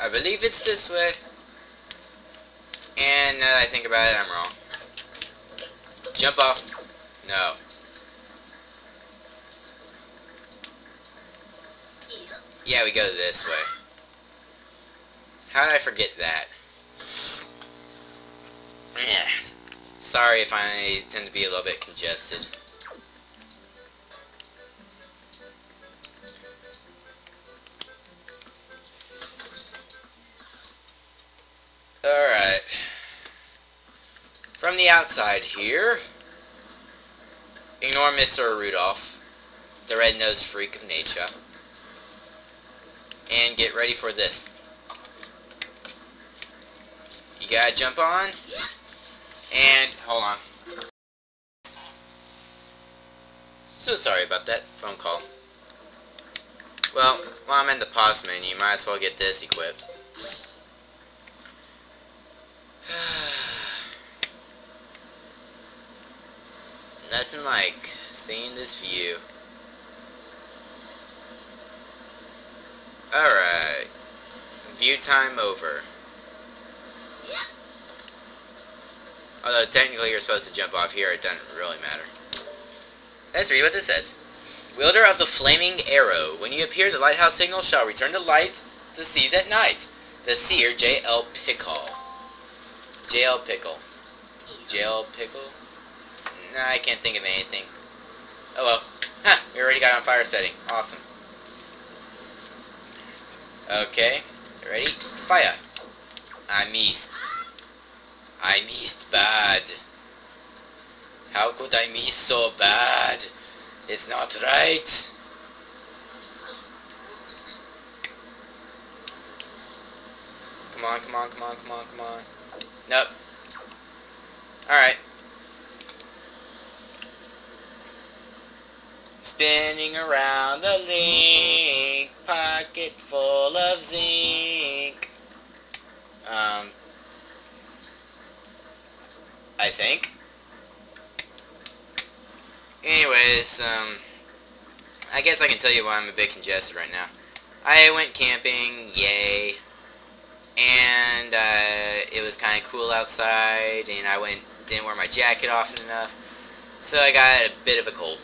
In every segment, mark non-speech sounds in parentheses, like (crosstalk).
I believe it's this way. And now that I think about it, I'm wrong. Jump off. No. Yeah, we go this way. How did I forget that? Yeah. Sorry if I tend to be a little bit congested. Outside here, ignore Mr. Rudolph, the red-nosed freak of nature, and get ready for this. You gotta jump on, and hold on. So sorry about that phone call. Well, while I'm in the pause menu, you might as well get this equipped. (sighs) (sighs) Nothing like seeing this view. Alright. View time over. Although technically you're supposed to jump off here, it doesn't really matter. Let's read what this says. Wielder of the Flaming Arrow. When you appear, the lighthouse signal shall return to light the seas at night. The seer, J.L. Pickle. J.L. Pickle. J.L. Pickle? Nah, I can't think of anything. Oh well. Huh, we already got on fire setting. Awesome. Okay. Ready? Fire. I missed. I missed bad. How could I miss so bad? It's not right. Come on, come on, come on, come on, come on. Nope. Alright. Spinning around the link, pocket full of zinc. Um, I think. Anyways, um, I guess I can tell you why I'm a bit congested right now. I went camping, yay, and uh, it was kind of cool outside, and I went didn't wear my jacket often enough, so I got a bit of a cold.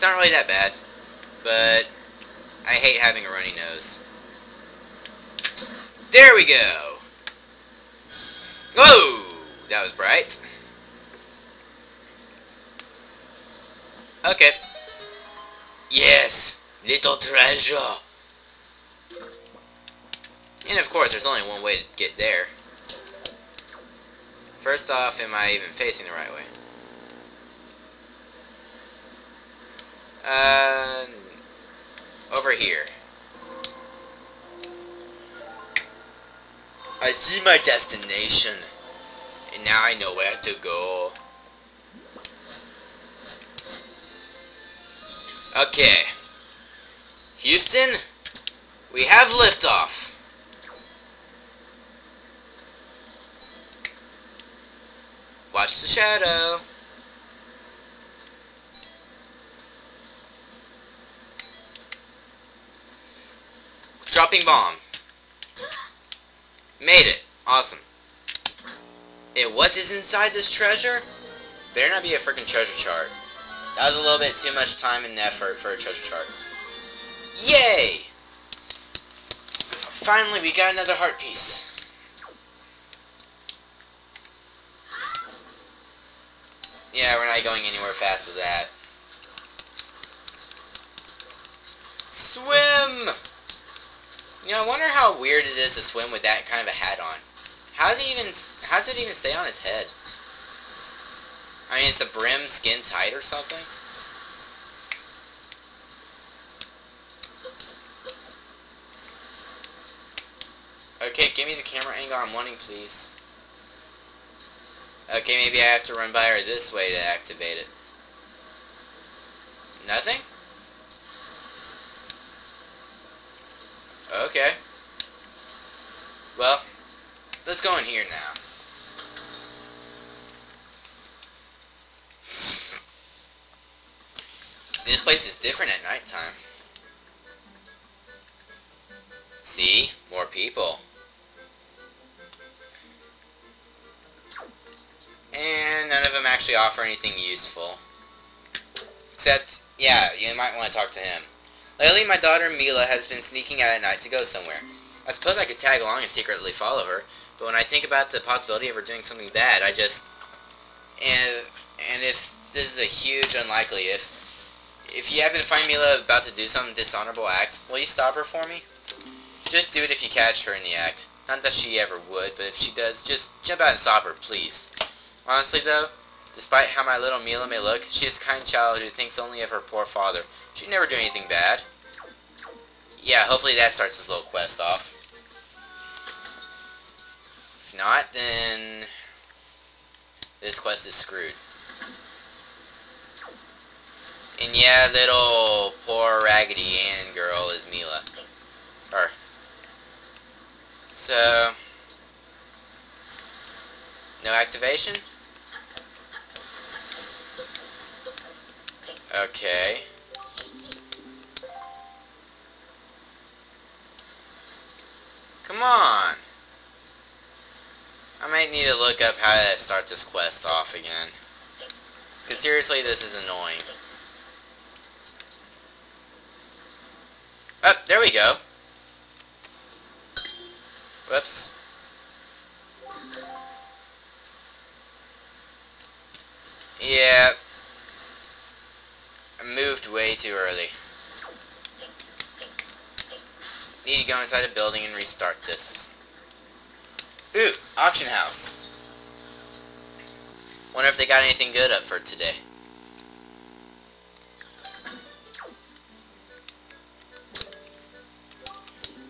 It's not really that bad, but I hate having a runny nose. There we go! Whoa! That was bright. Okay. Yes! Little treasure! And of course, there's only one way to get there. First off, am I even facing the right way? Uh, over here. I see my destination. And now I know where to go. Okay. Houston, we have liftoff. Watch the shadow. Dropping bomb. Made it. Awesome. And what is inside this treasure? Better not be a freaking treasure chart. That was a little bit too much time and effort for a treasure chart. Yay! Finally, we got another heart piece. Yeah, we're not going anywhere fast with that. Swim! You know, I wonder how weird it is to swim with that kind of a hat on. How does it even, how does it even stay on his head? I mean, is the brim skin tight or something? Okay, give me the camera angle I'm wanting, please. Okay, maybe I have to run by her this way to activate it. Nothing? Okay. Well, let's go in here now. This place is different at nighttime. See? More people. And none of them actually offer anything useful. Except, yeah, you might want to talk to him. Lately, my daughter Mila has been sneaking out at night to go somewhere. I suppose I could tag along and secretly follow her, but when I think about the possibility of her doing something bad, I just... And, and if this is a huge unlikely, if if you happen to find Mila about to do some dishonorable act, will you stop her for me? Just do it if you catch her in the act. Not that she ever would, but if she does, just jump out and stop her, please. Honestly, though, despite how my little Mila may look, she is a kind child who thinks only of her poor father. She'd never do anything bad. Yeah, hopefully that starts this little quest off. If not, then this quest is screwed. And yeah, little poor Raggedy Ann girl is Mila. Or. So. No activation? Okay. Might need to look up how to start this quest off again. Because seriously, this is annoying. Oh, there we go. Whoops. Yeah. I moved way too early. Need to go inside the building and restart this. Ooh, auction house. Wonder if they got anything good up for today.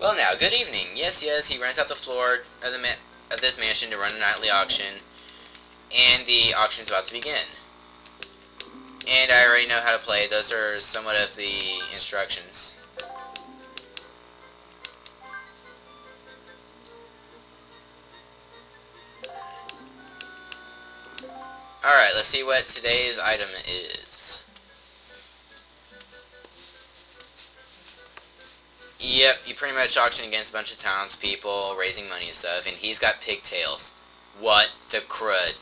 Well now, good evening. Yes, yes, he rents out the floor of, the of this mansion to run a nightly auction, and the auction is about to begin. And I already know how to play. Those are somewhat of the instructions. Alright, let's see what today's item is. Yep, you pretty much auction against a bunch of townspeople, raising money and stuff, and he's got pigtails. What the crud?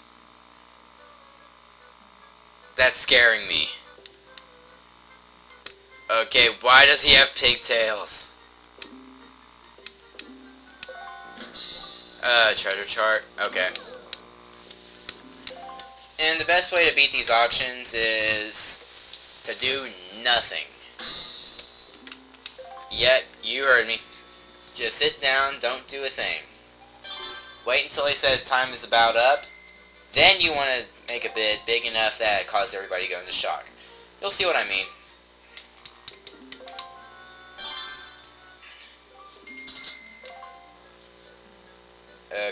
That's scaring me. Okay, why does he have pigtails? Uh, treasure chart. Okay. And the best way to beat these auctions is to do nothing. Yep, you heard me. Just sit down, don't do a thing. Wait until he says time is about up. Then you want to make a bid big enough that it causes everybody to go into shock. You'll see what I mean.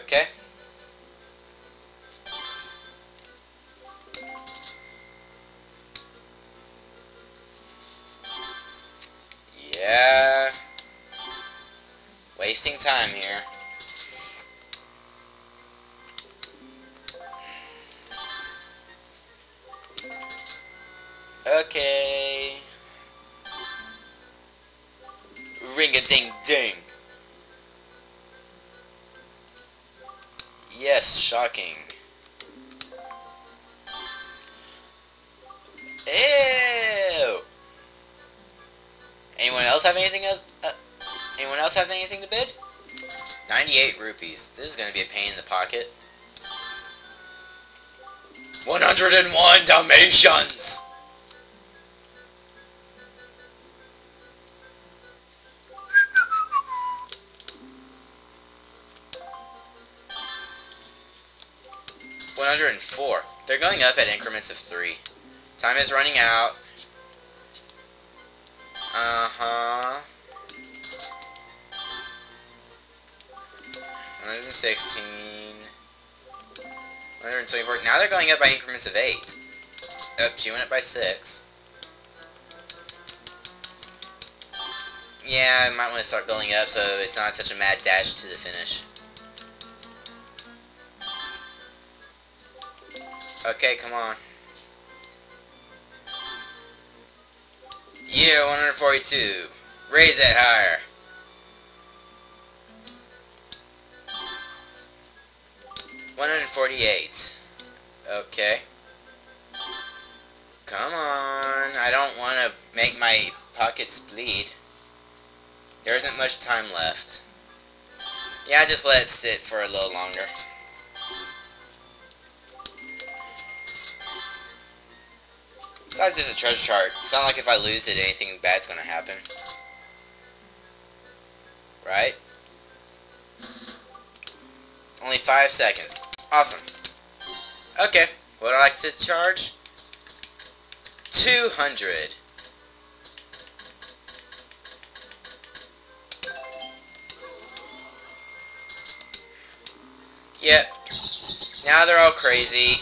Okay. Time here. Okay. Ring-a-ding-ding. Yes, shocking. Ew! Anyone else have anything else? Uh, anyone else have anything to bid? 98 rupees. This is going to be a pain in the pocket. 101 Dalmatians! One hundred and four. They're going up at increments of three. Time is running out. Uh-huh. 116. 124. Now they're going up by increments of 8. Oops, she went up by 6. Yeah, I might want to start building up so it's not such a mad dash to the finish. Okay, come on. Yeah, 142. Raise it higher. 148. Okay. Come on. I don't want to make my pockets bleed. There isn't much time left. Yeah, I just let it sit for a little longer. Besides, it's a treasure chart. It's not like if I lose it, anything bad's gonna happen. Right? Only five seconds. Awesome. Okay. Would I like to charge? 200. Yep. Now they're all crazy,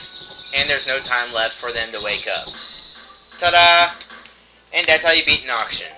and there's no time left for them to wake up. Ta-da! And that's how you beat an auction.